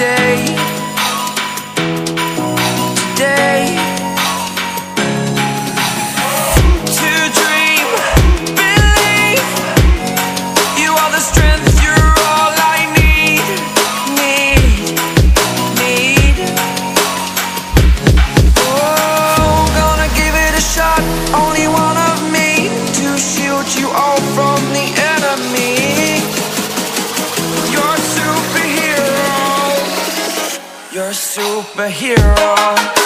Today. Today. To dream, believe. You are the strength. You're all I need. Need. Need. Oh, gonna give it a shot. Only one of me to shield you all from superhero.